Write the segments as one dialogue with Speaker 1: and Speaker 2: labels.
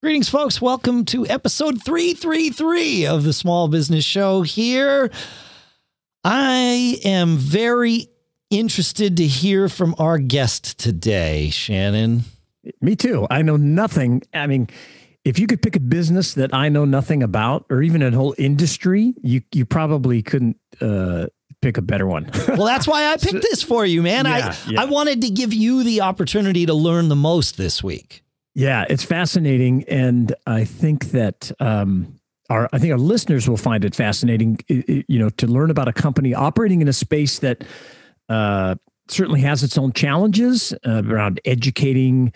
Speaker 1: Greetings, folks. Welcome to episode 333 of the Small Business Show here. I am very interested to hear from our guest today, Shannon.
Speaker 2: Me too. I know nothing. I mean, if you could pick a business that I know nothing about, or even a whole industry, you you probably couldn't uh, pick a better one.
Speaker 1: well, that's why I picked this for you, man. Yeah, I yeah. I wanted to give you the opportunity to learn the most this week.
Speaker 2: Yeah, it's fascinating, and I think that um, our I think our listeners will find it fascinating. You know, to learn about a company operating in a space that uh, certainly has its own challenges uh, around educating.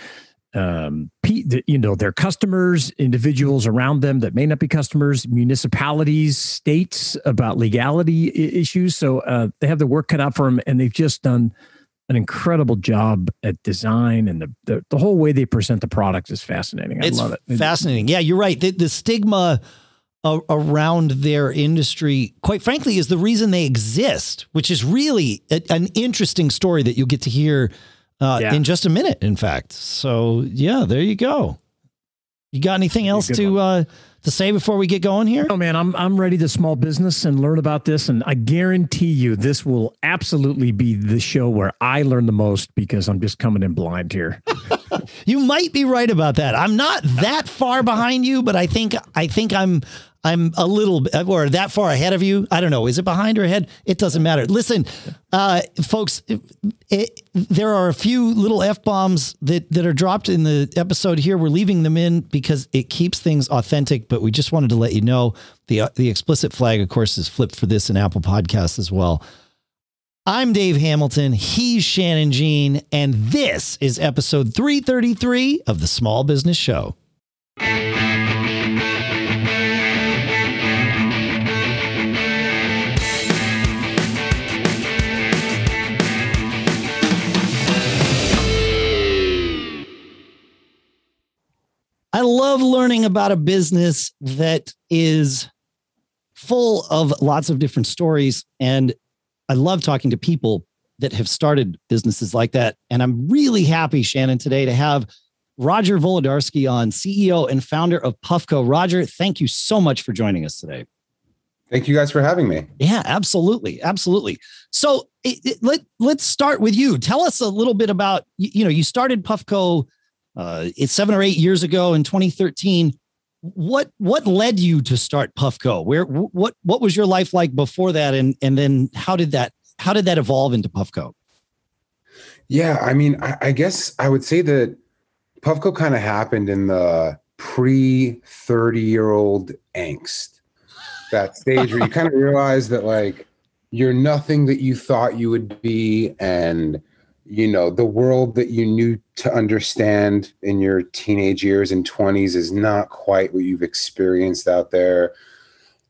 Speaker 2: Um, you know, their customers, individuals around them that may not be customers, municipalities, states about legality issues. So uh, they have the work cut out for them, and they've just done an incredible job at design and the, the, the whole way they present the product is fascinating. I
Speaker 1: it's
Speaker 2: love it.
Speaker 1: Fascinating. Yeah, you're right. The, the stigma a, around their industry, quite frankly, is the reason they exist, which is really a, an interesting story that you'll get to hear uh, yeah. in just a minute. In fact, so yeah, there you go. You got anything else to uh, to say before we get going here?
Speaker 2: Oh man, I'm I'm ready to small business and learn about this, and I guarantee you this will absolutely be the show where I learn the most because I'm just coming in blind here.
Speaker 1: you might be right about that. I'm not that far behind you, but I think I think I'm I'm a little or that far ahead of you. I don't know. Is it behind or ahead? It doesn't matter. Listen, uh, folks, it, there are a few little f bombs that that are dropped in the episode here. We're leaving them in because it keeps things authentic. But we just wanted to let you know the uh, the explicit flag, of course, is flipped for this in Apple Podcasts as well. I'm Dave Hamilton. He's Shannon Jean, and this is episode 333 of the Small Business Show. I love learning about a business that is full of lots of different stories. And I love talking to people that have started businesses like that. And I'm really happy, Shannon, today to have Roger Volodarsky on, CEO and founder of Puffco. Roger, thank you so much for joining us today.
Speaker 3: Thank you guys for having me.
Speaker 1: Yeah, absolutely, absolutely. So it, it, let let's start with you. Tell us a little bit about you, you know you started Puffco uh, it's seven or eight years ago in 2013. What what led you to start Puffco? Where what what was your life like before that, and and then how did that how did that evolve into Puffco?
Speaker 3: Yeah, I mean, I, I guess I would say that Puffco kind of happened in the pre 30 year old angst. That stage where you kind of realize that like you're nothing that you thought you would be, and you know the world that you knew to understand in your teenage years and 20s is not quite what you've experienced out there.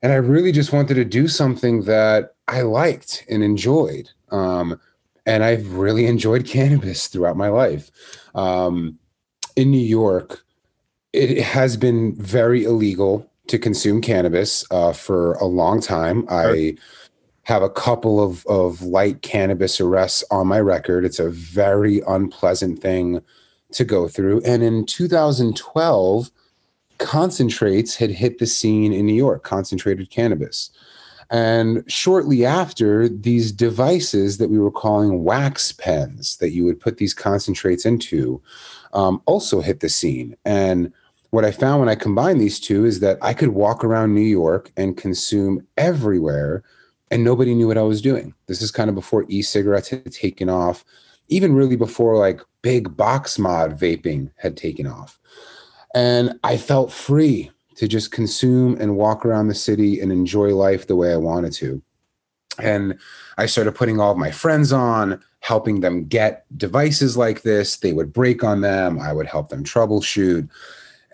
Speaker 3: And i really just wanted to do something that i liked and enjoyed um, and i've really enjoyed cannabis throughout my life. Um, in new york it has been very illegal to consume cannabis uh, for a long time. Sure. i have a couple of, of light cannabis arrests on my record. It's a very unpleasant thing to go through. And in 2012, concentrates had hit the scene in New York, concentrated cannabis. And shortly after, these devices that we were calling wax pens that you would put these concentrates into um, also hit the scene. And what I found when I combined these two is that I could walk around New York and consume everywhere and nobody knew what I was doing. This is kind of before e-cigarettes had taken off, even really before like big box mod vaping had taken off. And I felt free to just consume and walk around the city and enjoy life the way I wanted to. And I started putting all of my friends on, helping them get devices like this. They would break on them, I would help them troubleshoot.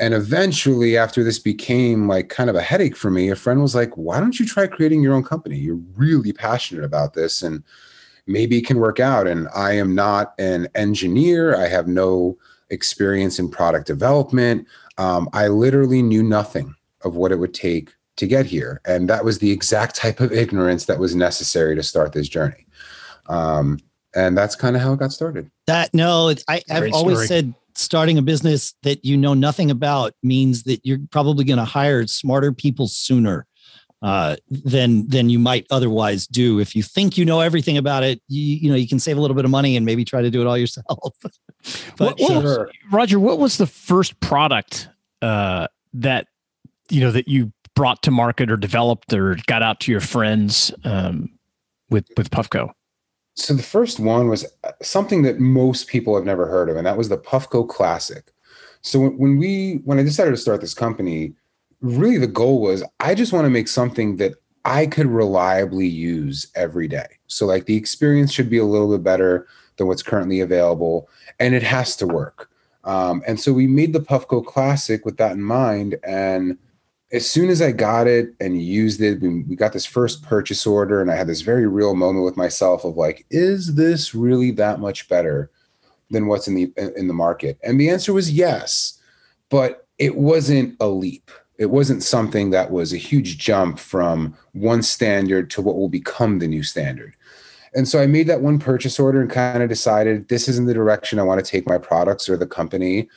Speaker 3: And eventually, after this became like kind of a headache for me, a friend was like, Why don't you try creating your own company? You're really passionate about this and maybe it can work out. And I am not an engineer, I have no experience in product development. Um, I literally knew nothing of what it would take to get here. And that was the exact type of ignorance that was necessary to start this journey. Um, and that's kind of how it got started.
Speaker 1: That no, I, I've always said starting a business that you know nothing about means that you're probably going to hire smarter people sooner uh, than than you might otherwise do. If you think you know everything about it, you, you know you can save a little bit of money and maybe try to do it all yourself.
Speaker 2: but what, what Roger, what was the first product uh, that you know that you brought to market or developed or got out to your friends um, with with Puffco?
Speaker 3: So the first one was uh, something that most people have never heard of, and that was the Puffco Classic. So when we when I decided to start this company, really the goal was I just want to make something that I could reliably use every day. So like the experience should be a little bit better than what's currently available, and it has to work. Um, and so we made the Puffco Classic with that in mind, and as soon as I got it and used it, we, we got this first purchase order, and I had this very real moment with myself of like, is this really that much better than what's in the in the market? And the answer was yes, but it wasn't a leap. It wasn't something that was a huge jump from one standard to what will become the new standard. And so I made that one purchase order and kind of decided this isn't the direction I want to take my products or the company.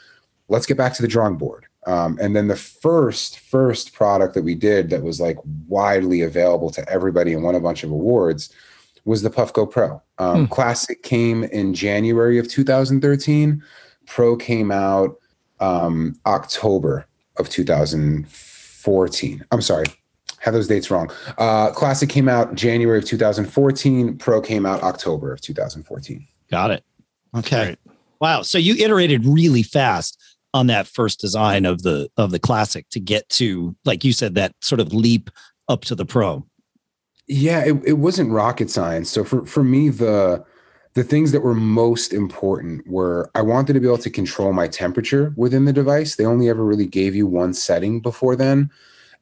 Speaker 3: Let's get back to the drawing board um, and then the first first product that we did that was like widely available to everybody and won a bunch of awards was the Puffco Pro. Um, hmm. Classic came in January of 2013. Pro came out um, October of 2014. I'm sorry, have those dates wrong. Uh, Classic came out January of 2014. Pro came out October of 2014.
Speaker 1: Got it. Okay. Right. Wow. So you iterated really fast on that first design of the of the classic to get to like you said that sort of leap up to the pro
Speaker 3: yeah it, it wasn't rocket science so for for me the the things that were most important were I wanted to be able to control my temperature within the device. They only ever really gave you one setting before then.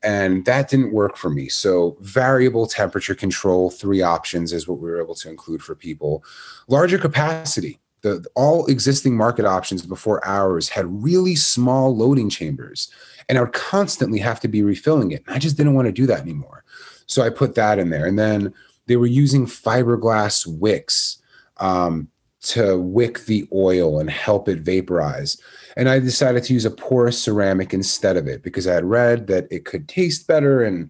Speaker 3: And that didn't work for me. So, variable temperature control, three options is what we were able to include for people. Larger capacity the all existing market options before ours had really small loading chambers and i would constantly have to be refilling it. I just didn't want to do that anymore. So i put that in there. And then they were using fiberglass wicks um, to wick the oil and help it vaporize. And i decided to use a porous ceramic instead of it because i had read that it could taste better and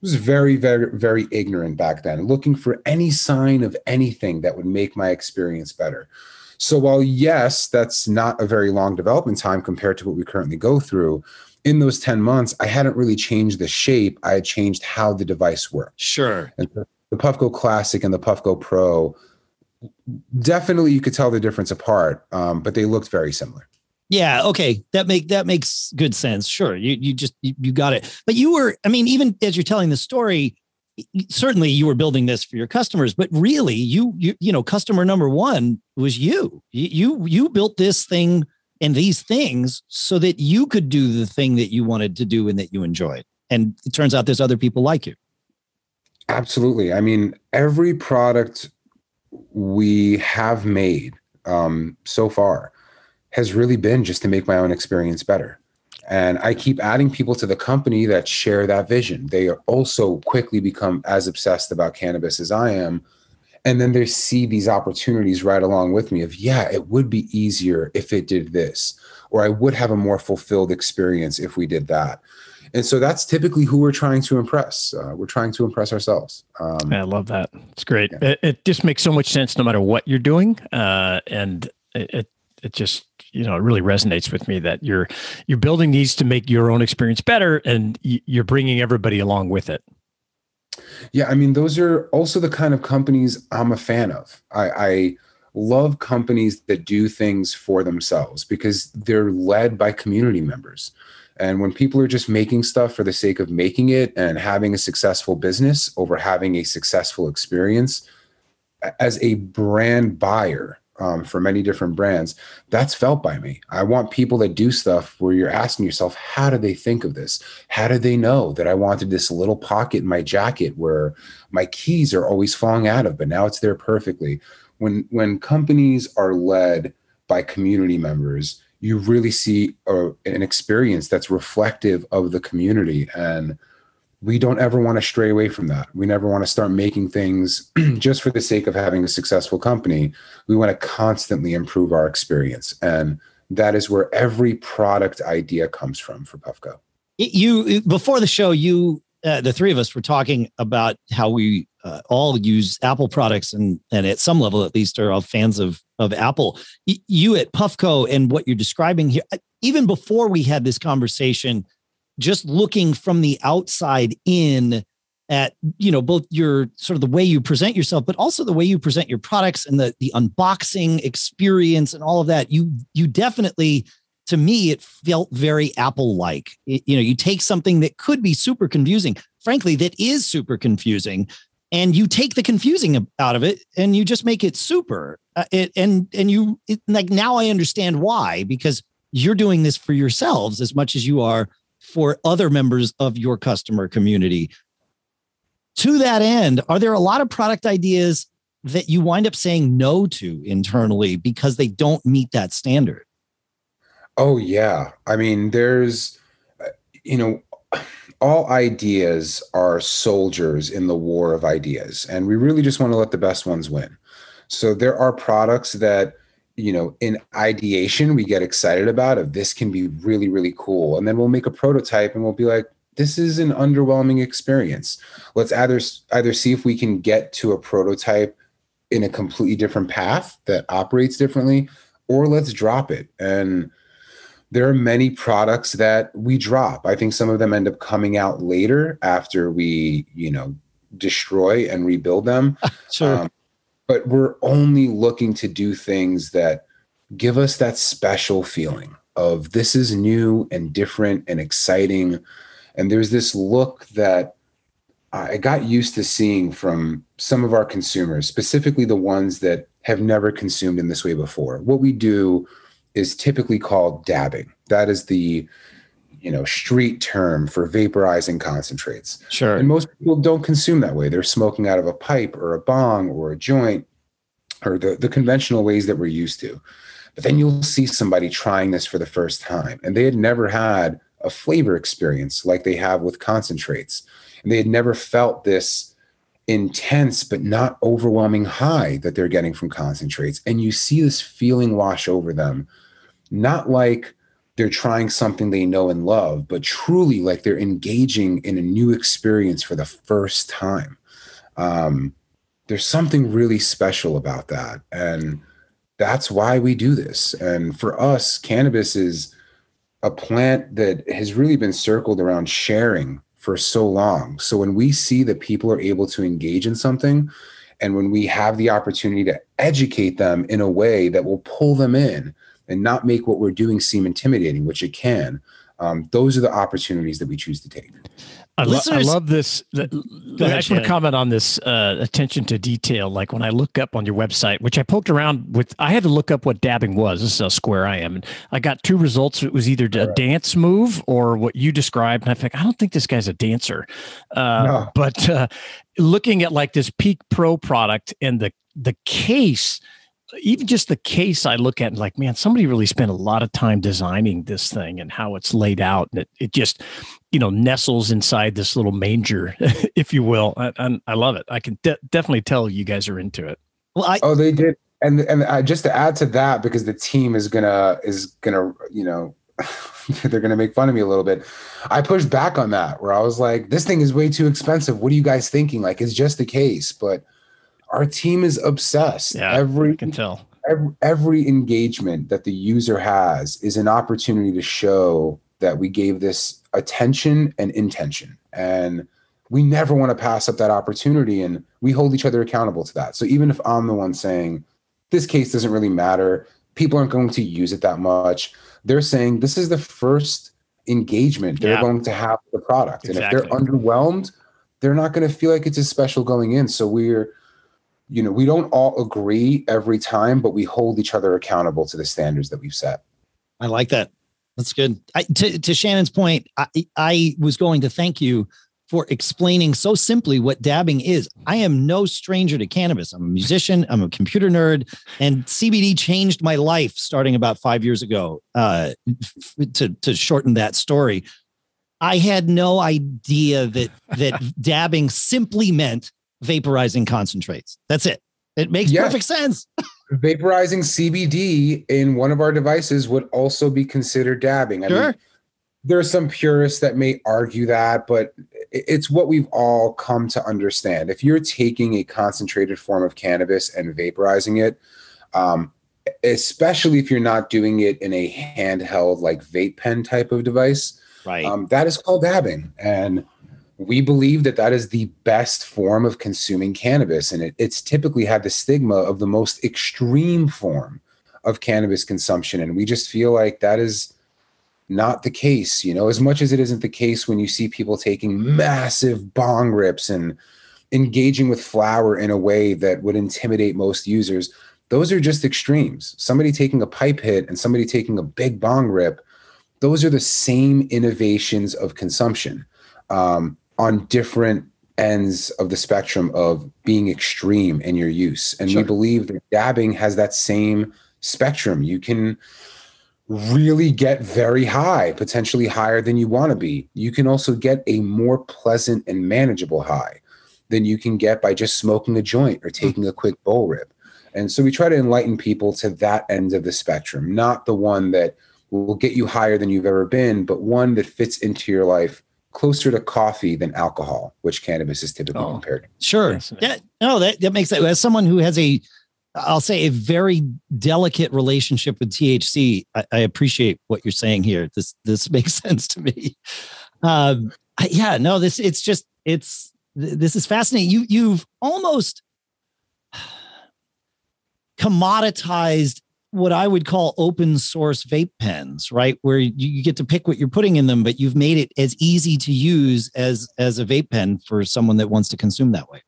Speaker 3: was very, very, very ignorant back then, looking for any sign of anything that would make my experience better. So while yes, that's not a very long development time compared to what we currently go through, in those 10 months, I hadn't really changed the shape. I had changed how the device worked.
Speaker 1: Sure.
Speaker 3: And the Puffco Classic and the Puffco Pro, definitely you could tell the difference apart, um, but they looked very similar.
Speaker 1: Yeah. Okay. That make that makes good sense. Sure. You you just you, you got it. But you were. I mean, even as you're telling the story, certainly you were building this for your customers but really you you you know customer number one was you. You you built this thing and these things so that you could do the thing that you wanted to do and that you enjoyed. And it turns out there's other people like you.
Speaker 3: Absolutely. I mean every product we have made um, so far has really been just to make my own experience better and I keep adding people to the company that share that vision. They also quickly become as obsessed about cannabis as I am. And then they see these opportunities right along with me of, yeah, it would be easier if it did this, or I would have a more fulfilled experience if we did that. And so that's typically who we're trying to impress. Uh, we're trying to impress ourselves.
Speaker 2: Um, I love that. It's great. Yeah. It, it, just makes so much sense no matter what you're doing. Uh, and it, it just you know it really resonates with me that you're you're building these to make your own experience better and you're bringing everybody along with it.
Speaker 3: Yeah i mean those are also the kind of companies i'm a fan of. I, I love companies that do things for themselves because they're led by community members. And when people are just making stuff for the sake of making it and having a successful business over having a successful experience as a brand buyer um, for many different brands, that's felt by me. I want people that do stuff where you're asking yourself, how did they think of this? How did they know that I wanted this little pocket in my jacket where my keys are always falling out of, but now it's there perfectly? When when companies are led by community members, you really see a, an experience that's reflective of the community and we don't ever want to stray away from that. We never want to start making things just for the sake of having a successful company. We want to constantly improve our experience. And that is where every product idea comes from for Puffco.
Speaker 1: You before the show, you uh, the three of us were talking about how we uh, all use Apple products and and at some level at least are all fans of of Apple. Y- you at Puffco and what you're describing here, uh, even before we had this conversation, just looking from the outside in at you know both your sort of the way you present yourself but also the way you present your products and the the unboxing experience and all of that you you definitely to me it felt very apple like you know you take something that could be super confusing frankly that is super confusing and you take the confusing out of it and you just make it super uh, it, and and you it, like now i understand why because you're doing this for yourselves as much as you are for other members of your customer community to that end, are there a lot of product ideas that you wind up saying no to internally because they don't meet that standard?
Speaker 3: Oh, yeah. I mean, there's, you know, all ideas are soldiers in the war of ideas, and we really just want to let the best ones win. So there are products that, you know, in ideation, we get excited about if this can be really, really cool. And then we'll make a prototype and we'll be like, this is an underwhelming experience. Let's either either see if we can get to a prototype in a completely different path that operates differently, or let's drop it. And there are many products that we drop. I think some of them end up coming out later after we, you know, destroy and rebuild them.
Speaker 1: sure. Um,
Speaker 3: but we're only looking to do things that give us that special feeling of this is new and different and exciting and there's this look that I got used to seeing from some of our consumers, specifically the ones that have never consumed in this way before. What we do is typically called dabbing. That is the you know street term for vaporizing concentrates.
Speaker 1: Sure.
Speaker 3: And most people don't consume that way. They're smoking out of a pipe or a bong or a joint or the, the conventional ways that we're used to. But then you'll see somebody trying this for the first time and they had never had a flavor experience like they have with concentrates. And they had never felt this intense but not overwhelming high that they're getting from concentrates. And you see this feeling wash over them, not like they're trying something they know and love, but truly like they're engaging in a new experience for the first time. Um, there's something really special about that. And that's why we do this. And for us, cannabis is a plant that has really been circled around sharing for so long. So when we see that people are able to engage in something, and when we have the opportunity to educate them in a way that will pull them in and not make what we're doing seem intimidating, which it can, um, those are the opportunities that we choose to take.
Speaker 2: I, lo- I love this. I just want to comment on this uh, attention to detail. Like when I look up on your website, which I poked around with, I had to look up what dabbing was. This is how square I am. And I got two results. It was either a dance move or what you described. And I think, I don't think this guy's a dancer. Uh, no. But uh, looking at like this Peak Pro product and the, the case, even just the case I look at like, man, somebody really spent a lot of time designing this thing and how it's laid out. And it, it just, you know, nestles inside this little manger, if you will. And I, I, love it. I can de- definitely tell you guys are into it.
Speaker 3: Well, I, oh, they did. And, and uh, just to add to that, because the team is gonna, is gonna, you know, they're gonna make fun of me a little bit. I pushed back on that where I was like, this thing is way too expensive. What are you guys thinking? Like, it's just the case, but our team is obsessed.
Speaker 2: Yeah, every I can tell.
Speaker 3: Every, every engagement that the user has is an opportunity to show that we gave this attention and intention. And we never want to pass up that opportunity. And we hold each other accountable to that. So even if I'm the one saying, this case doesn't really matter, people aren't going to use it that much, they're saying this is the first engagement they're yeah. going to have the product. Exactly. And if they're underwhelmed, they're not going to feel like it's as special going in. So we're you know, we don't all agree every time, but we hold each other accountable to the standards that we've set.
Speaker 1: I like that. That's good. I, to, to Shannon's point, I, I was going to thank you for explaining so simply what dabbing is. I am no stranger to cannabis. I'm a musician, I'm a computer nerd, and CBD changed my life starting about five years ago. Uh, to, to shorten that story, I had no idea that that dabbing simply meant vaporizing concentrates. That's it. It makes perfect sense.
Speaker 3: vaporizing CBD in one of our devices would also be considered dabbing. I
Speaker 1: Sure.
Speaker 3: mean, there are some purists that may argue that, but it's what we've all come to understand. If you're taking a concentrated form of cannabis and vaporizing it, um, especially if you're not doing it in a handheld, like vape pen type of device,
Speaker 1: Right.
Speaker 3: um, that is called dabbing. And we believe that that is the best form of consuming cannabis. And it, it's typically had the stigma of the most extreme form of cannabis consumption. And we just feel like that is not the case, you know, as much as it isn't the case when you see people taking massive bong rips and engaging with flower in a way that would intimidate most users. Those are just extremes. Somebody taking a pipe hit and somebody taking a big bong rip those are the same innovations of consumption um, on different ends of the spectrum of being extreme in your use. And
Speaker 1: Sure.
Speaker 3: we believe that dabbing has that same spectrum. You can really get very high, potentially higher than you want to be. You can also get a more pleasant and manageable high than you can get by just smoking a joint or hmm. taking a quick bowl rip. And so we try to enlighten people to that end of the spectrum, not the one that will get you higher than you've ever been, but one that fits into your life closer to coffee than alcohol, which cannabis is typically
Speaker 2: Oh.
Speaker 3: compared to.
Speaker 1: Sure.
Speaker 2: Fascinating.
Speaker 1: Yeah. No, that, that makes sense. As someone who has a, I'll say a very delicate relationship with THC, I, I appreciate what you're saying here. This this makes sense to me. Um, yeah. No, this it's just it's this is fascinating. You you've almost commoditized what I would call open source vape pens, right? Where you, get to pick what you're putting in them, but you've made it as easy to use as as a vape pen for someone that wants to consume that way.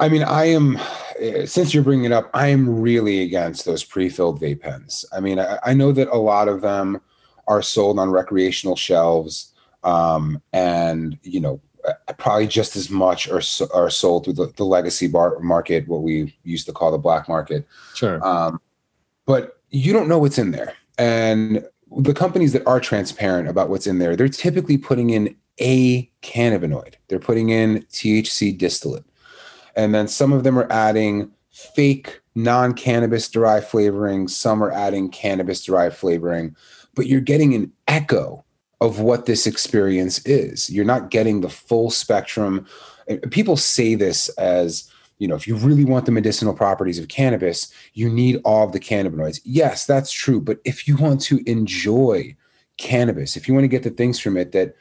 Speaker 3: I mean, I am, eh, since you're bringing it up, I am really against those pre filled vape pens. I mean, I, I know that a lot of them are sold on recreational shelves, um, and, you know, probably just as much are, are sold through the, the legacy bar market, what we used to call the black market.
Speaker 1: Sure.
Speaker 3: Um, but you don't know what's in there. And the companies that are transparent about what's in there, they're typically putting in a cannabinoid. They're putting in THC distillate. And then some of them are adding fake non cannabis derived flavoring, some are adding cannabis derived flavoring, but you're getting an echo of what this experience is. You're not getting the full spectrum. People say this as, you know, if you really want the medicinal properties of cannabis, you need all of the cannabinoids. Yes, that's true. But if you want to enjoy cannabis, if you want to get the things from it that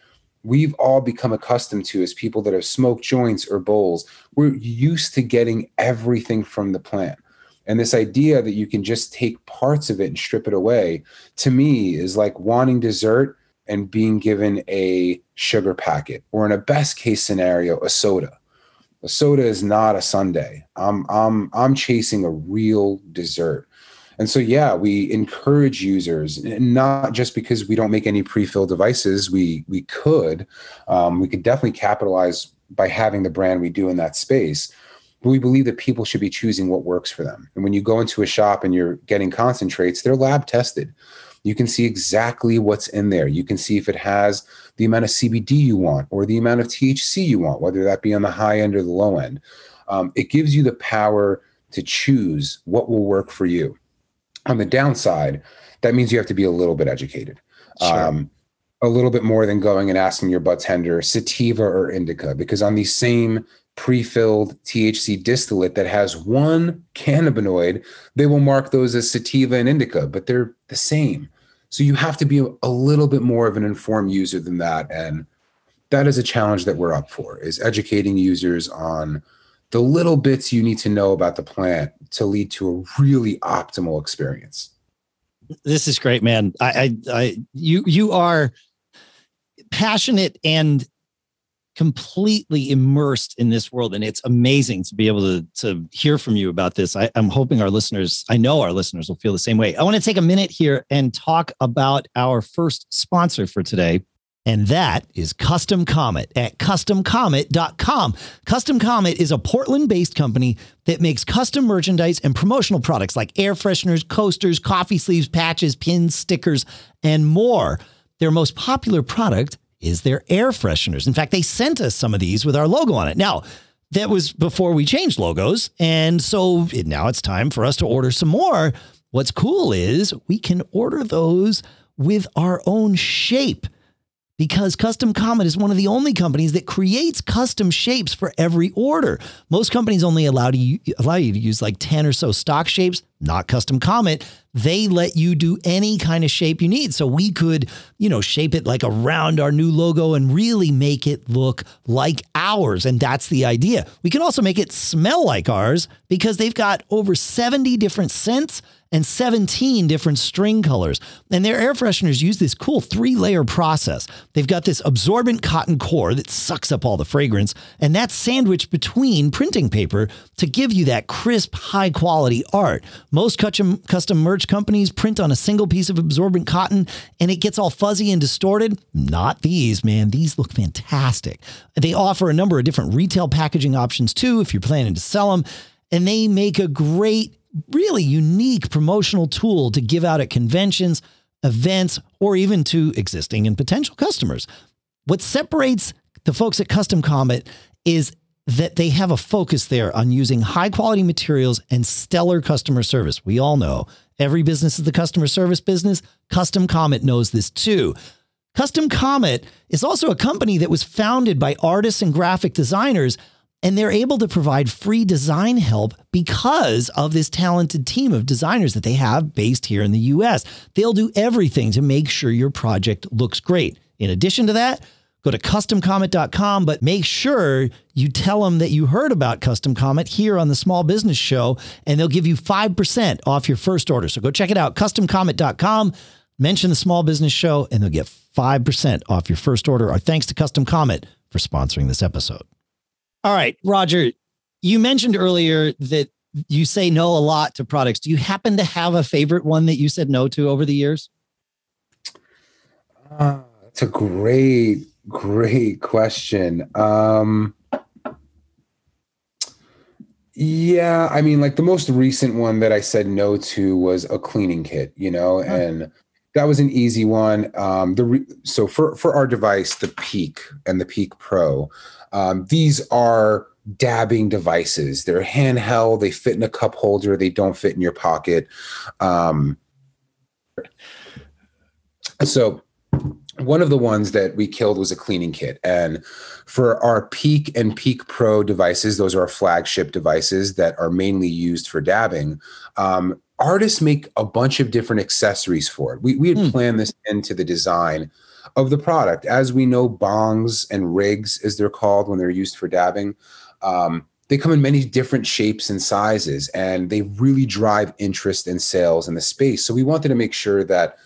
Speaker 3: we've all become accustomed to as people that have smoked joints or bowls, we're used to getting everything from the plant. And this idea that you can just take parts of it and strip it away, to me, is like wanting dessert and being given a sugar packet, or in a best case scenario, a soda. A soda is not a sundae. I'm I'm I'm chasing a real dessert. And so yeah, we encourage users, not just because we don't make any pre-filled devices. We we could, um, we could definitely capitalize by having the brand we do in that space. But we believe that people should be choosing what works for them. And when you go into a shop and you're getting concentrates, they're lab tested. You can see exactly what's in there. You can see if it has the amount of CBD you want or the amount of THC you want, whether that be on the high end or the low end. Um, it gives you the power to choose what will work for you. On the downside, that means you have to be a little bit educated.
Speaker 1: Sure.
Speaker 3: Um, a little bit more than going and asking your bartender sativa or indica, because on the same pre-filled THC distillate that has one cannabinoid, they will mark those as sativa and indica, but they're the same. So you have to be a little bit more of an informed user than that. And that is a challenge that we're up for is educating users on the little bits you need to know about the plant to lead to a really optimal experience.
Speaker 1: this is great, man. I, I, I, you, you are passionate and completely immersed in this world, and it's amazing to be able to to hear from you about this. I, I'm hoping our listeners, I know our listeners will feel the same way. I want to take a minute here and talk about our first sponsor for today. And that is Custom Comet at customcomet.com. Custom Comet is a Portland based company that makes custom merchandise and promotional products like air fresheners, coasters, coffee sleeves, patches, pins, stickers, and more. Their most popular product is their air fresheners. In fact, they sent us some of these with our logo on it. Now, that was before we changed logos. And so it, now it's time for us to order some more. What's cool is we can order those with our own shape because Custom Comet is one of the only companies that creates custom shapes for every order. Most companies only allow, to, allow you to use like 10 or so stock shapes, not Custom Comet. They let you do any kind of shape you need. So we could, you know, shape it like around our new logo and really make it look like ours. And that's the idea. We can also make it smell like ours because they've got over 70 different scents and 17 different string colors. And their air fresheners use this cool three layer process. They've got this absorbent cotton core that sucks up all the fragrance, and that's sandwiched between printing paper to give you that crisp, high quality art. Most custom, custom merch companies print on a single piece of absorbent cotton and it gets all fuzzy and distorted. Not these, man. These look fantastic. They offer a number of different retail packaging options too if you're planning to sell them. And they make a great really unique promotional tool to give out at conventions, events, or even to existing and potential customers. What separates the folks at Custom Comet is that they have a focus there on using high quality materials and stellar customer service. We all know every business is the customer service business. Custom Comet knows this too. Custom Comet is also a company that was founded by artists and graphic designers and they're able to provide free design help because of this talented team of designers that they have based here in the US. They'll do everything to make sure your project looks great. In addition to that, go to customcomet.com, but make sure you tell them that you heard about Custom Comet here on the Small Business Show, and they'll give you 5% off your first order. So go check it out, customcomet.com, mention the Small Business Show, and they'll get 5% off your first order. Our thanks to Custom Comet for sponsoring this episode. All right, Roger, you mentioned earlier that you say no a lot to products. Do you happen to have a favorite one that you said no to over the years?
Speaker 3: Uh, that's a great, great question. Um, yeah, I mean, like the most recent one that I said no to was a cleaning kit, you know, and that was an easy one. Um, the re- so for for our device, the Peak and the Peak Pro, um, these are dabbing devices. They're handheld. They fit in a cup holder. They don't fit in your pocket. Um, so one of the ones that we killed was a cleaning kit and for our peak and peak pro devices those are our flagship devices that are mainly used for dabbing um, artists make a bunch of different accessories for it we, we had hmm. planned this into the design of the product. As we know, bongs and rigs, as they're called when they're used for dabbing, um, they come in many different shapes and sizes, and they really drive interest in sales in the space. So we wanted to make sure that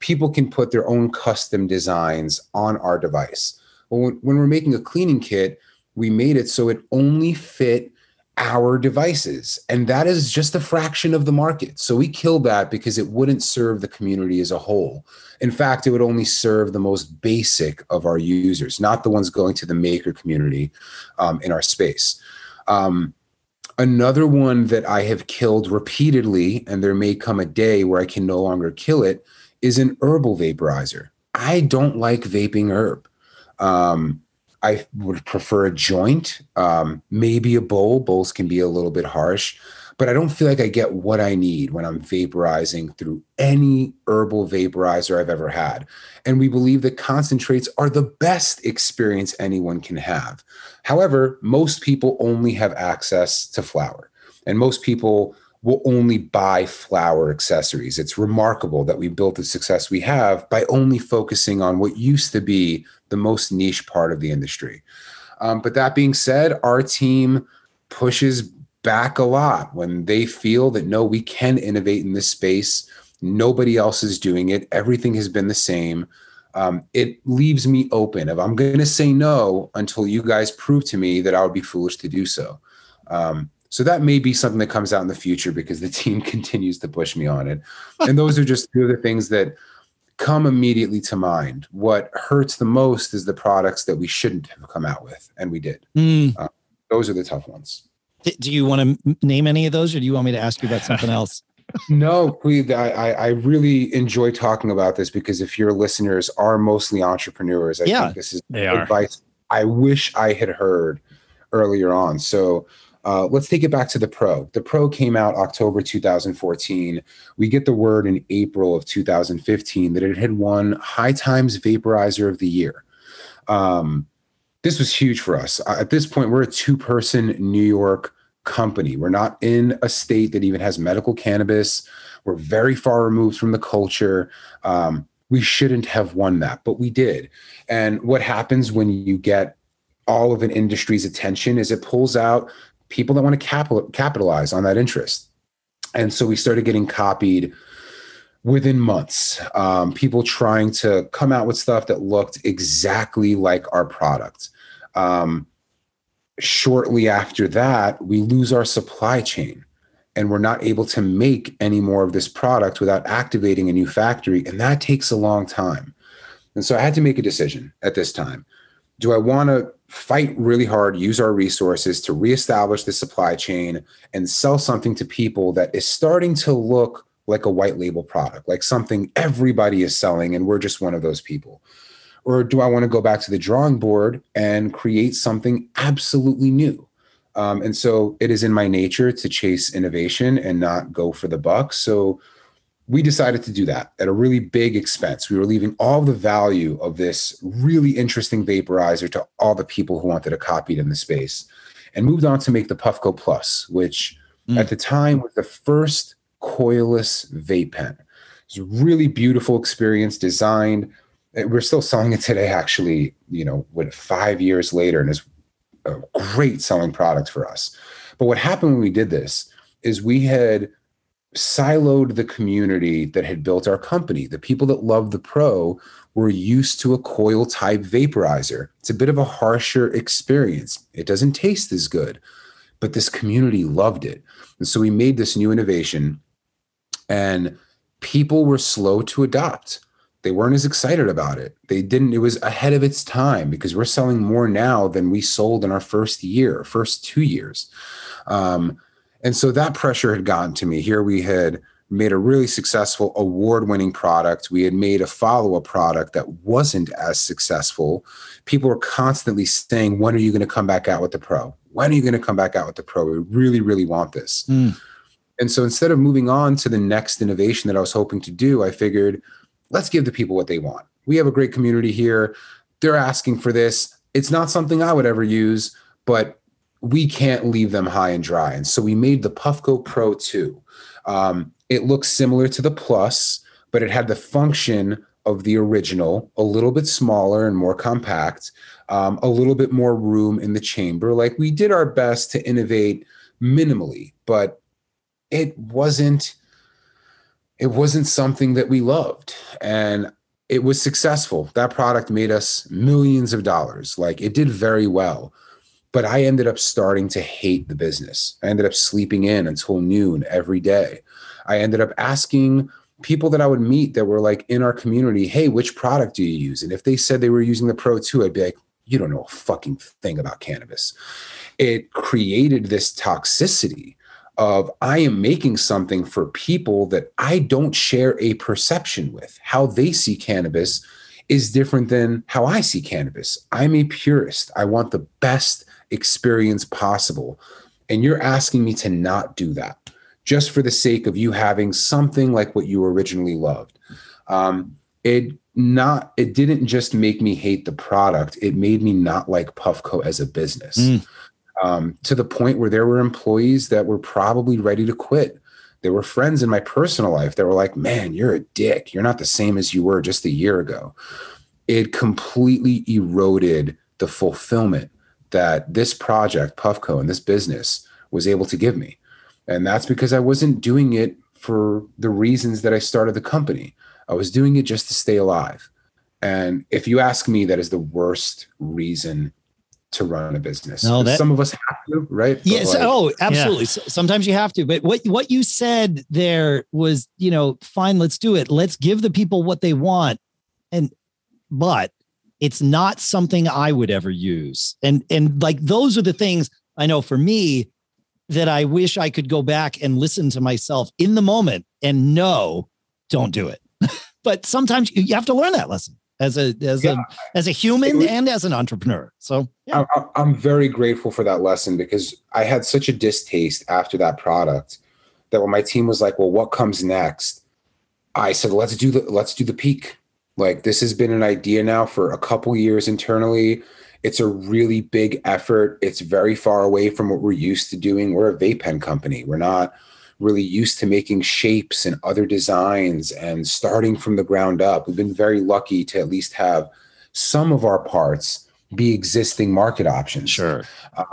Speaker 3: people can put their own custom designs on our device. Well, when, when we're making a cleaning kit, we made it so it only fit our devices. And that is just a fraction of the market. So we killed that because it wouldn't serve the community as a whole. In fact, it would only serve the most basic of our users, not the ones going to the maker community um, in our space. Um, another one that I have killed repeatedly, and there may come a day where I can no longer kill it, is an herbal vaporizer. I don't like vaping herb. Um, I would prefer a joint, um, maybe a bowl. Bowls can be a little bit harsh, but I don't feel like I get what I need when I'm vaporizing through any herbal vaporizer I've ever had. And we believe that concentrates are the best experience anyone can have. However, most people only have access to flower, and most people will only buy flower accessories. It's remarkable that we built the success we have by only focusing on what used to be the most niche part of the industry. Um, but that being said, our team pushes back a lot when they feel that no, we can innovate in this space. Nobody else is doing it. Everything has been the same. Um, it leaves me open. If I'm going to say no until you guys prove to me that I would be foolish to do so. Um, so that may be something that comes out in the future because the team continues to push me on it. And those are just two of the things that come immediately to mind. What hurts the most is the products that we shouldn't have come out with, and we did. Mm. Uh, those are the tough ones.
Speaker 1: Do you want to name any of those, or do you want me to ask you about something else?
Speaker 3: no, please. I, I really enjoy talking about this because if your listeners are mostly entrepreneurs, I yeah, think this is advice I wish I had heard earlier on. So uh, let's take it back to the Pro. The Pro came out October 2014. We get the word in April of 2015 that it had won High Times Vaporizer of the Year. Um, this was huge for us. Uh, at this point, we're a two person New York company. We're not in a state that even has medical cannabis. We're very far removed from the culture. Um, we shouldn't have won that, but we did. And what happens when you get all of an industry's attention is it pulls out people that want to capital, capitalize on that interest. And so we started getting copied within months. Um, people trying to come out with stuff that looked exactly like our product. Um, shortly after that, we lose our supply chain and we're not able to make any more of this product without activating a new factory. And that takes a long time. And so I had to make a decision at this time. Do I want to fight really hard, use our resources to reestablish the supply chain and sell something to people that is starting to look like a white label product, like something everybody is selling, and we're just one of those people? Or do I want to go back to the drawing board and create something absolutely new? Um, and so it is in my nature to chase innovation and not go for the buck. So we decided to do that at a really big expense. We were leaving all the value of this really interesting vaporizer to all the people who wanted to copy it in the space and moved on to make the Puffco Plus, which mm. at the time was the first coilless vape pen. It was a really beautiful experience designed. We're still selling it today, actually, you know, what five years later, and it's a great selling product for us. But what happened when we did this is we had siloed the community that had built our company. The people that loved the pro were used to a coil type vaporizer. It's a bit of a harsher experience. It doesn't taste as good, but this community loved it. And so we made this new innovation, and people were slow to adopt they weren't as excited about it. They didn't, it was ahead of its time because we're selling more now than we sold in our first year, first two years. Um, and so that pressure had gotten to me. Here we had made a really successful award winning product. We had made a follow up product that wasn't as successful. People were constantly saying, When are you going to come back out with the pro? When are you going to come back out with the pro? We really, really want this. Mm. And so instead of moving on to the next innovation that I was hoping to do, I figured, let's give the people what they want. We have a great community here. They're asking for this. It's not something I would ever use, but we can't leave them high and dry. And so we made the Puffco Pro 2. Um, it looks similar to the Plus, but it had the function of the original, a little bit smaller and more compact, um, a little bit more room in the chamber. Like we did our best to innovate minimally, but it wasn't it wasn't something that we loved. And it was successful. That product made us millions of dollars. Like it did very well. But I ended up starting to hate the business. I ended up sleeping in until noon every day. I ended up asking people that I would meet that were like in our community, hey, which product do you use? And if they said they were using the Pro 2, I'd be like, you don't know a fucking thing about cannabis. It created this toxicity of I am making something for people that I don't share a perception with. How they see cannabis is different than how I see cannabis. I'm a purist. I want the best experience possible. And you're asking me to not do that just for the sake of you having something like what you originally loved. Um, it not it didn't just make me hate the product it made me not like puffco as a business mm um, to the point where there were employees that were probably ready to quit. There were friends in my personal life that were like, man, you're a dick. You're not the same as you were just a year ago. It completely eroded the fulfillment that this project, Puffco, and this business was able to give me. And that's because I wasn't doing it for the reasons that I started the company. I was doing it just to stay alive. And if you ask me, that is the worst reason to run a business. No, that, some of us have to, right?
Speaker 1: Yes. Like, oh, absolutely. Yeah. Sometimes you have to. But what what you said there was, you know, fine. Let's do it. Let's give the people what they want, and but it's not something I would ever use. And and like those are the things I know for me that I wish I could go back and listen to myself in the moment and know, don't do it. but sometimes you have to learn that lesson. as a as yeah. a as a human was, and as an entrepreneur. So
Speaker 3: yeah. I, I'm very grateful for that lesson because I had such a distaste after that product that when my team was like, "Well, what comes next?" I said, "Let's do the let's do the peak." Like this has been an idea now for a couple years internally. It's a really big effort. It's very far away from what we're used to doing. We're a vape pen company. We're not really used to making shapes and other designs and starting from the ground up. We've been very lucky to at least have some of our parts be existing market options.
Speaker 1: Sure. Uh,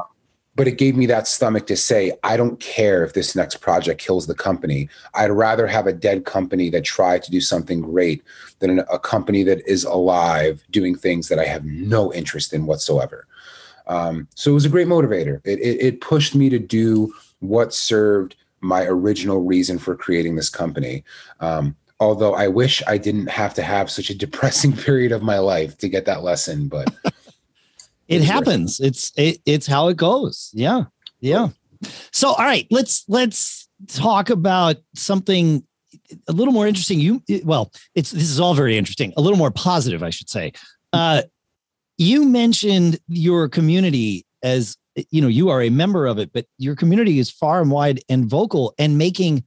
Speaker 3: but it gave me that stomach to say, I don't care if this next project kills the company. I'd rather have a dead company that tried to do something great than a company that is alive doing things that I have no interest in whatsoever. Um, so it was a great motivator. It, it, it pushed me to do what served my original reason for creating this company. Um, although I wish I didn't have to have such a depressing period of my life to get that lesson, but
Speaker 1: it happens. It's it, it's how it goes. Yeah. Yeah. So all right, let's let's talk about something a little more interesting. You well, it's this is all very interesting. A little more positive, I should say. Uh, you mentioned your community as you know you are a member of it but your community is far and wide and vocal and making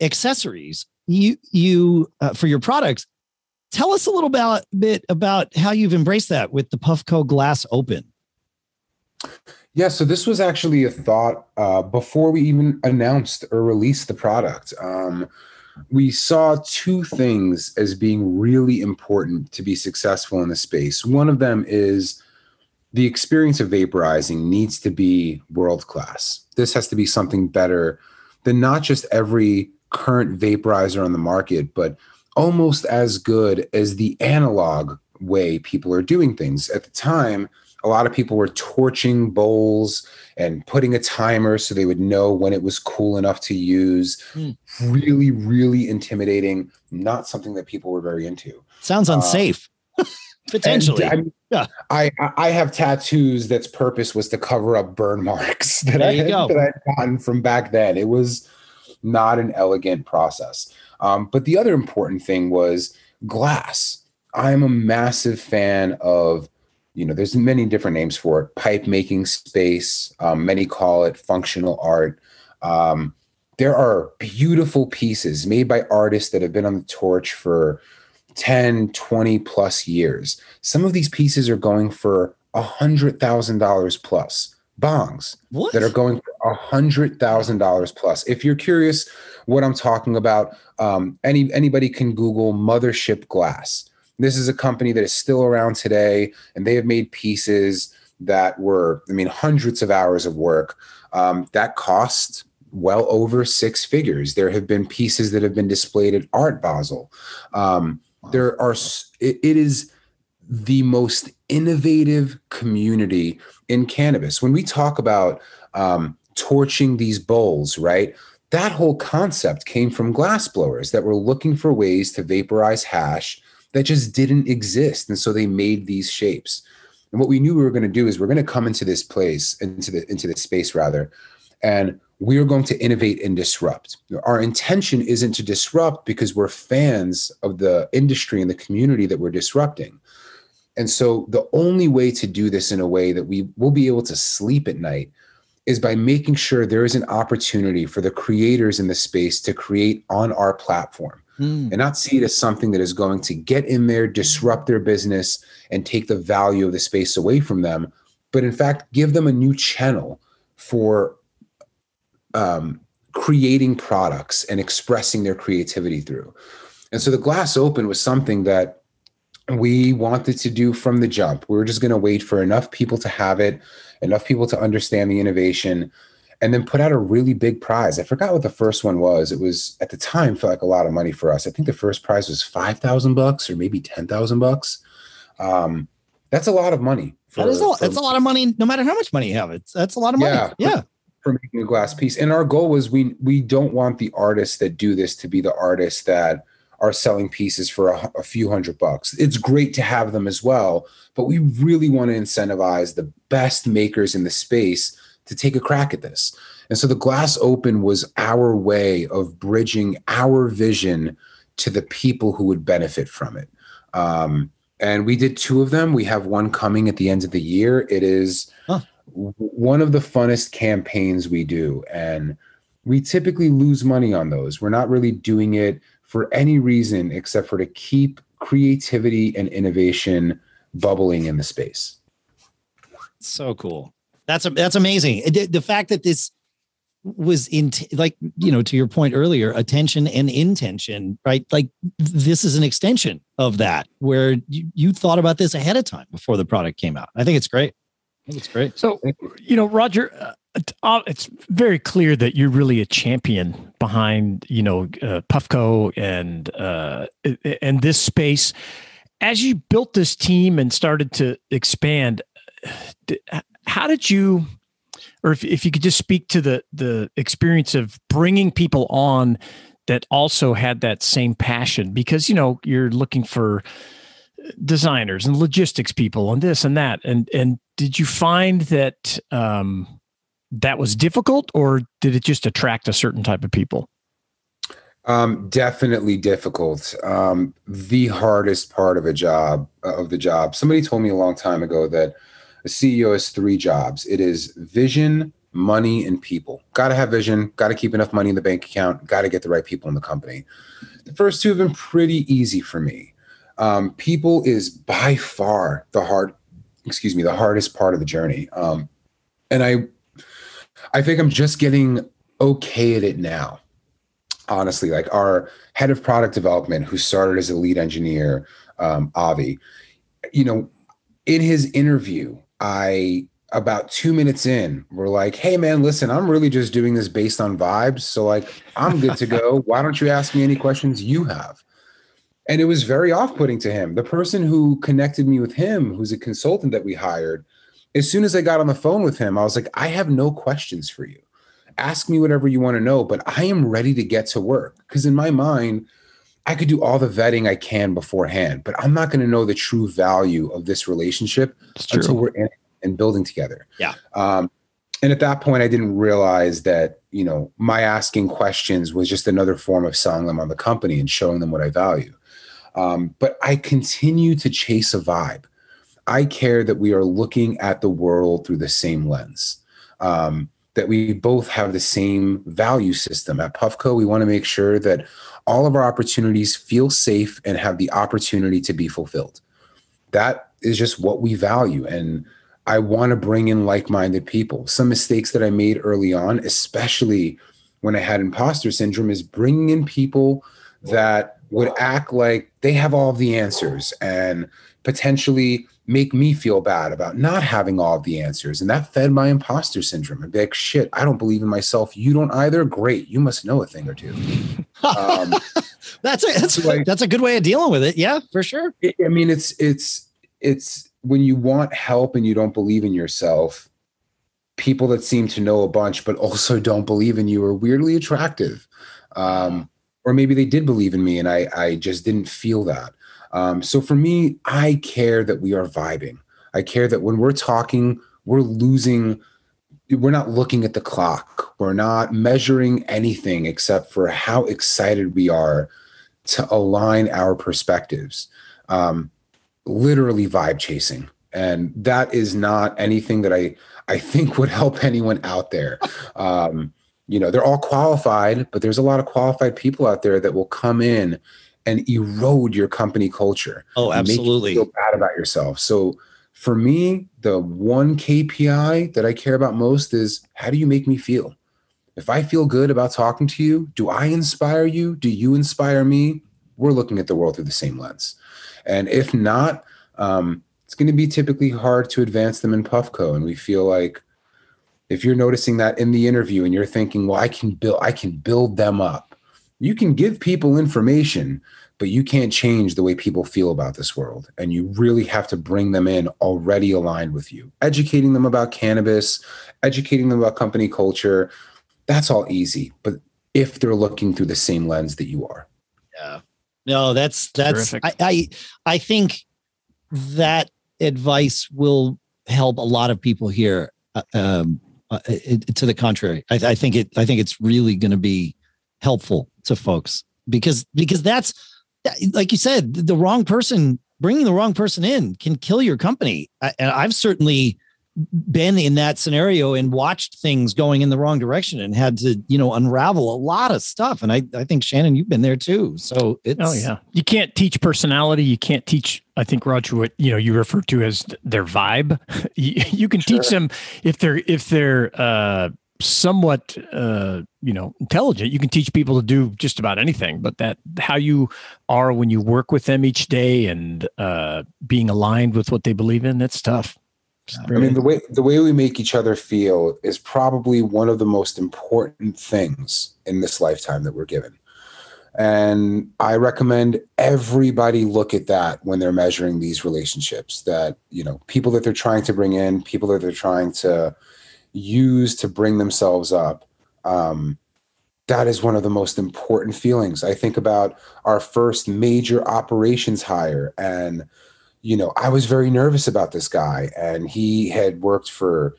Speaker 1: accessories you you uh, for your products tell us a little about, bit about how you've embraced that with the puffco glass open.
Speaker 3: Yeah so this was actually a thought uh, before we even announced or released the product. Um, we saw two things as being really important to be successful in the space. One of them is the experience of vaporizing needs to be world class. This has to be something better than not just every current vaporizer on the market, but almost as good as the analog way people are doing things. At the time, a lot of people were torching bowls and putting a timer so they would know when it was cool enough to use. Mm. Really, really intimidating. Not something that people were very into.
Speaker 1: Sounds unsafe. Uh, Potentially. I,
Speaker 3: yeah. I I have tattoos that's purpose was to cover up burn marks that I had, that I'd gotten from back then. It was not an elegant process. Um, but the other important thing was glass. I'm a massive fan of, you know, there's many different names for it. Pipe making space. Um, many call it functional art. Um, there are beautiful pieces made by artists that have been on the torch for 10, 20 plus years. Some of these pieces are going for a hundred thousand dollars plus bongs what? that are going a hundred thousand dollars plus. If you're curious what I'm talking about, um, any anybody can Google Mothership Glass. This is a company that is still around today, and they have made pieces that were, I mean, hundreds of hours of work um, that cost well over six figures. There have been pieces that have been displayed at Art Basel. Um, there are it, it is the most innovative community in cannabis. When we talk about um, torching these bowls, right? That whole concept came from glass blowers that were looking for ways to vaporize hash that just didn't exist. And so they made these shapes. And what we knew we were going to do is we're going to come into this place, into the into this space rather, and we are going to innovate and disrupt. Our intention isn't to disrupt because we're fans of the industry and the community that we're disrupting. And so the only way to do this in a way that we will be able to sleep at night is by making sure there is an opportunity for the creators in the space to create on our platform hmm. and not see it as something that is going to get in there, disrupt their business, and take the value of the space away from them, but in fact, give them a new channel for um, creating products and expressing their creativity through. And so the glass open was something that we wanted to do from the jump. We were just going to wait for enough people to have it, enough people to understand the innovation, and then put out a really big prize. I forgot what the first one was. It was at the time felt like a lot of money for us. I think the first prize was five thousand bucks or maybe ten thousand bucks. Um, that's a lot of money.
Speaker 1: For, that is a, that's a lot of money. No matter how much money you have, it's that's a lot of money. Yeah, yeah
Speaker 3: for making a glass piece. And our goal was we we don't want the artists that do this to be the artists that are selling pieces for a, a, few hundred bucks. It's great to have them as well, but we really want to incentivize the best makers in the space to take a crack at this. And so the glass open was our way of bridging our vision to the people who would benefit from it. Um, and we did two of them. We have one coming at the end of the year. It is
Speaker 1: Huh.
Speaker 3: one of the funnest campaigns we do. And we typically lose money on those. We're not really doing it for any reason except for to keep creativity and innovation bubbling in the space.
Speaker 1: So cool. That's a, that's amazing. The, the fact that this was in like you know to your point earlier, attention and intention, right? Like this is an extension of that, where you, you thought about this ahead of time before the product came out. I think it's great. I think it's great.
Speaker 2: So, you know, Roger, uh, it- it's very clear that you're really a champion behind, you know, uh, Puffco and uh, and this space. As you built this team and started to expand, how did you, or if, if you could just speak to the the experience of bringing people on that also had that same passion, because you know you're looking for designers and logistics people and this and that and and did you find that um that was difficult or did it just attract a certain type of people
Speaker 3: Um, definitely difficult. Um, the hardest part of a job of the job. Somebody told me a long time ago that a CEO has three jobs. It is vision, money, and people. Got to have vision. Got to keep enough money in the bank account. Got to get the right people in the company. The first two have been pretty easy for me. Um, people is by far the hard, excuse me, the hardest part of the journey. Um, and I, I think I'm just getting okay at it now. Honestly like our head of product development who started as a lead engineer um, avi you know in his interview i about two minutes in we're like hey man listen i'm really just doing this based on vibes so like i'm good to go. Why don't you ask me any questions you have? And it was very off-putting to him. The person who connected me with him who's a consultant that we hired as soon as i got on the phone with him i was like i have no questions for you ask me whatever you want to know, but I am ready to get to work. Because in my mind, I could do all the vetting I can beforehand, but I'm not going to know the true value of this relationship until we're in and building together.
Speaker 1: Yeah.
Speaker 3: Um, and at that point, I didn't realize that you know my asking questions was just another form of selling them on the company and showing them what I value. Um, but I continue to chase a vibe. I care that we are looking at the world through the same lens. Um, that we both have the same value system. At Puffco, we want to make sure that all of our opportunities feel safe and have the opportunity to be fulfilled. That is just what we value. And I want to bring in like minded people. Some mistakes that I made early on, especially when I had imposter syndrome, is bringing in people that would act like they have all the answers and potentially make me feel bad about not having all of the answers. And that fed my imposter syndrome. I'd be like, shit, I don't believe in myself. You don't either. Great. You must know a thing or two. Um,
Speaker 1: that's a that's,
Speaker 3: like-
Speaker 1: that's a good way of dealing with it. Yeah, for sure.
Speaker 3: I I mean, it's it's it's when you want help and you don't believe in yourself. People that seem to know a bunch but also don't believe in you are weirdly attractive, um, or maybe they did believe in me and I I just didn't feel that. Um, so for me, I care that we are vibing. I care that when we're talking, we're losing. We're not looking at the clock. We're not measuring anything except for how excited we are to align our perspectives. Um, literally vibe chasing, and that is not anything that I I think would help anyone out there. Um, you know, they're all qualified, but there's a lot of qualified people out there that will come in and erode your company culture.
Speaker 1: Oh,
Speaker 3: and make you
Speaker 1: absolutely.
Speaker 3: feel bad about yourself. So for me, the one KPI that I care about most is how do you make me feel? If I feel good about talking to you, do I inspire you? Do you inspire me? We're looking at the world through the same lens. And if not, um, it's going to be typically hard to advance them in Puffco. And we feel like if you're noticing that in the interview and you're thinking, well, I can build, I can build them up. You can give people information, but you can't change the way people feel about this world. And you really have to bring them in already aligned with you, educating them about cannabis, educating them about company culture. That's all easy. But if they're looking through the same lens that you are.
Speaker 1: Yeah. No, that's that's
Speaker 2: Terrific.
Speaker 1: I, I I think that advice will help a lot of people here. uh, Um, uh, it, to the contrary, I, I think it. I think it's really going to be helpful to folks because because that's like you said, the wrong person bringing the wrong person in can kill your company. I, and I've certainly been in that scenario and watched things going in the wrong direction and had to, you know, unravel a lot of stuff. And I, I think Shannon, you've been there too. So it's
Speaker 2: oh yeah, you can't teach personality. You can't teach. I think Roger, what you know, you refer to as their vibe. you, you can sure. teach them if they're if they're uh, somewhat uh, you know intelligent. You can teach people to do just about anything. But that how you are when you work with them each day and uh, being aligned with what they believe in, that's tough.
Speaker 3: I mean, the way the way we make each other feel is probably one of the most important things in this lifetime that we're given. And I recommend everybody look at that when they're measuring these relationships. That you know, people that they're trying to bring in, people that they're trying to use to bring themselves up. Um, that is one of the most important feelings. I think about our first major operations hire and you know, I was very nervous about this guy, and he had worked for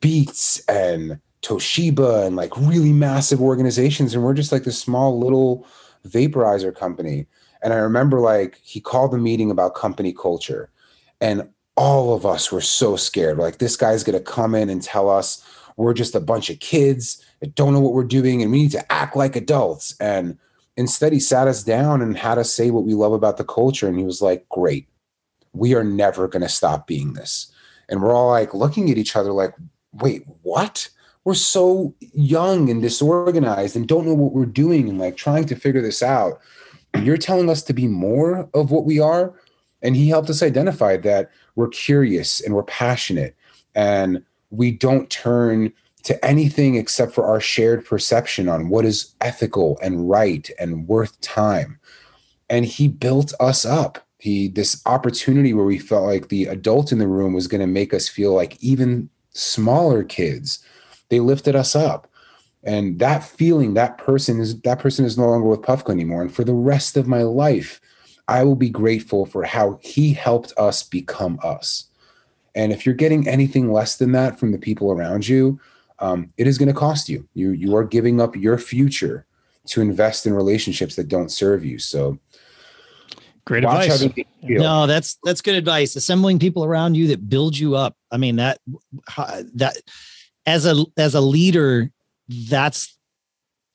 Speaker 3: Beats and Toshiba and like really massive organizations, and we're just like this small little vaporizer company. And I remember like he called the meeting about company culture, and all of us were so scared. Like this guy's gonna come in and tell us we're just a bunch of kids that don't know what we're doing, and we need to act like adults. And instead, he sat us down and had us say what we love about the culture, and he was like, "Great." we are never going to stop being this. And we're all like looking at each other like, wait, what? We're so young and disorganized and don't know what we're doing and like trying to figure this out. You're telling us to be more of what we are. And he helped us identify that we're curious and we're passionate and we don't turn to anything except for our shared perception on what is ethical and right and worth time. And he built us up. He this opportunity where we felt like the adult in the room was going to make us feel like even smaller kids they lifted us up. And that feeling that person is that person is no longer with puffco anymore. And for the rest of my life i will be grateful for how he helped us become us and if you're getting anything less than that from the people around you um, it is going to cost you you you are giving up your future to invest in relationships that don't serve you so
Speaker 2: Great Watch advice.
Speaker 1: No, that's that's good advice. Assembling people around you that build you up. I mean that that as a as a leader, that's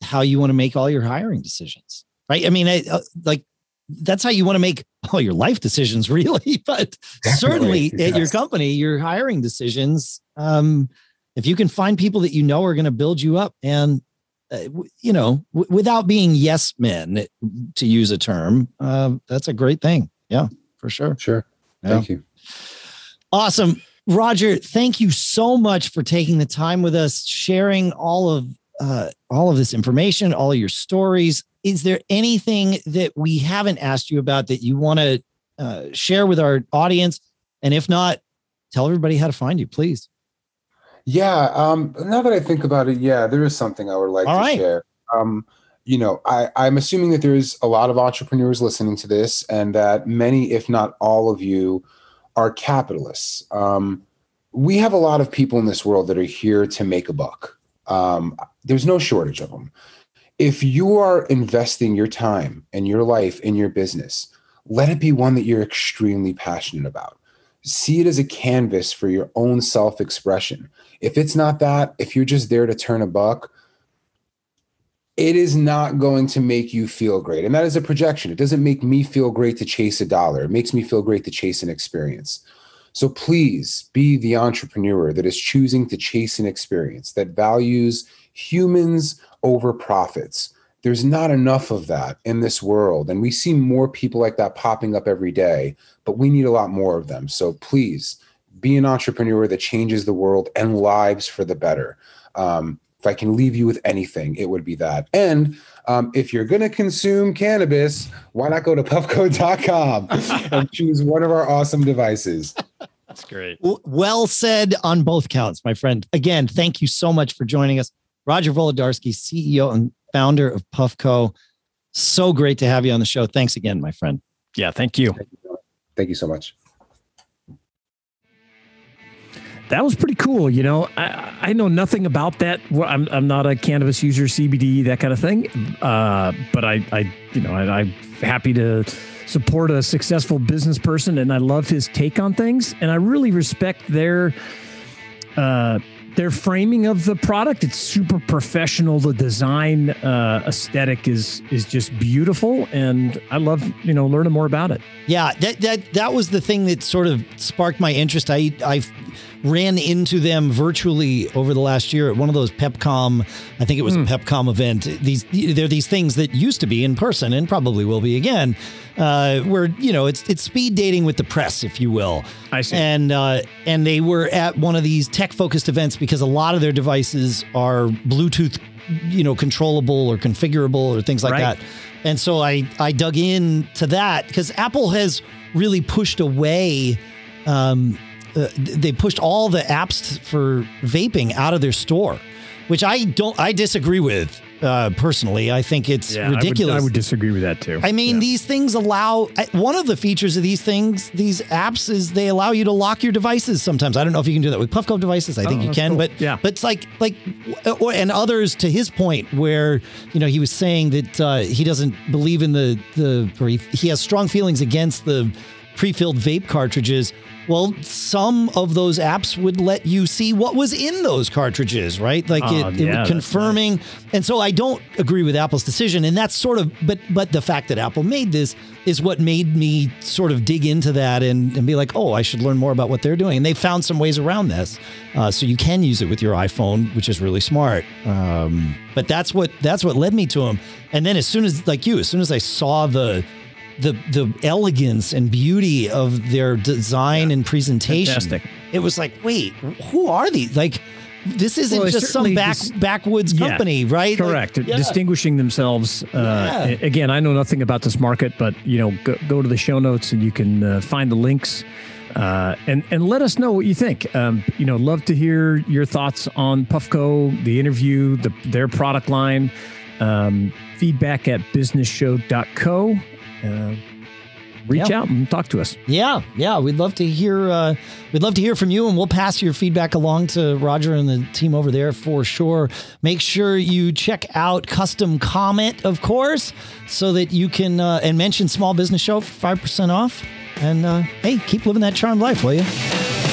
Speaker 1: how you want to make all your hiring decisions, right? I mean, I, uh, like that's how you want to make all your life decisions, really. But Definitely, certainly yes. at your company, your hiring decisions. Um, if you can find people that you know are going to build you up, and uh, you know, w- without being yes men, to use a term, uh, that's a great thing. Yeah, for sure.
Speaker 3: Sure. Yeah. Thank you.
Speaker 1: Awesome. Roger, thank you so much for taking the time with us, sharing all of uh, all of this information, all of your stories. Is there anything that we haven't asked you about that you want to uh, share with our audience? And if not, tell everybody how to find you, please.
Speaker 3: Yeah. Um, now that I think about it, yeah, there is something I would like All to right. share. Um, you know, I, I'm assuming that there's a lot of entrepreneurs listening to this, and that many, if not all of you, are capitalists. Um, we have a lot of people in this world that are here to make a buck. Um, there's no shortage of them. If you are investing your time and your life in your business, let it be one that you're extremely passionate about see it as a canvas for your own self expression. If it's not that, if you're just there to turn a buck, it is not going to make you feel great. And that is a projection. It doesn't make me feel great to chase a dollar, it makes me feel great to chase an experience. So please be the entrepreneur that is choosing to chase an experience that values humans over profits. There's not enough of that in this world. And we see more people like that popping up every day but we need a lot more of them. So please be an entrepreneur that changes the world and lives for the better. Um, if I can leave you with anything, it would be that. And um, if you're going to consume cannabis, why not go to puffco.com and choose one of our awesome devices?
Speaker 2: That's great.
Speaker 1: Well said on both counts, my friend. Again, thank you so much for joining us. Roger Volodarsky, CEO and founder of Puffco. So great to have you on the show. Thanks again, my friend.
Speaker 2: Yeah. Thank you Thank you
Speaker 3: so much.
Speaker 2: That was pretty cool. You know, I, I know nothing about that. I'm, I'm not a cannabis user, CBD, that kind of thing. Uh, but I, I, you know, I, I'm happy to support a successful business person, and I love his take on things, and I really respect their. Uh, their framing of the product it's super professional the design uh, aesthetic is is just beautiful and i love you know learning more about it
Speaker 1: yeah that that that was the thing that sort of sparked my interest i i ran into them virtually over the last year at one of those pepcom i think it was mm. a pepcom event these they're these things that used to be in person and probably will be again uh, where you know it's it's speed dating with the press, if you will.
Speaker 2: I see.
Speaker 1: And uh, and they were at one of these tech focused events because a lot of their devices are Bluetooth, you know, controllable or configurable or things like right. that. And so I I dug in to that because Apple has really pushed away. Um, uh, they pushed all the apps for vaping out of their store, which I don't. I disagree with uh, personally. I think it's yeah, ridiculous.
Speaker 2: I would, I would, disagree with that too.
Speaker 1: I mean,
Speaker 2: yeah.
Speaker 1: these things allow one of the features of these things, these apps, is they allow you to lock your devices. Sometimes I don't know if you can do that with Puffco devices. I think oh, you can, cool. but
Speaker 2: yeah,
Speaker 1: but it's like like or, and others to his point where you know he was saying that uh, he doesn't believe in the the or he, he has strong feelings against the pre-filled vape cartridges well, some of those apps would let you see what was in those cartridges, right? Like it, um, yeah, it confirming. Nice. And so I don't agree with Apple's decision. And that's sort of, but but the fact that Apple made this is what made me sort of dig into that and, and be like, oh, I should learn more about what they're doing. And they found some ways around this, uh, so you can use it with your iPhone, which is really smart. Um, but that's what that's what led me to them. And then as soon as, like you, as soon as I saw the the the elegance and beauty of their design yeah. and presentation.
Speaker 2: Fantastic.
Speaker 1: It was like, wait, who are these? Like, this isn't well, just some back dis- backwoods company,
Speaker 2: yeah,
Speaker 1: right?
Speaker 2: Correct. Like, yeah. Distinguishing themselves. Uh, again, I know nothing about this market, but you know, go, go to the show notes and you can uh, find the links. Uh, and and let us know what you think. Um, you know, love to hear your thoughts on Puffco, the interview, the, their product line. Um, feedback at businessshow.co uh, reach yeah. out and talk to us.
Speaker 1: Yeah, yeah, we'd love to hear. Uh, we'd love to hear from you, and we'll pass your feedback along to Roger and the team over there for sure. Make sure you check out Custom Comet, of course, so that you can uh, and mention Small Business Show for five percent off. And uh, hey, keep living that charmed life, will you?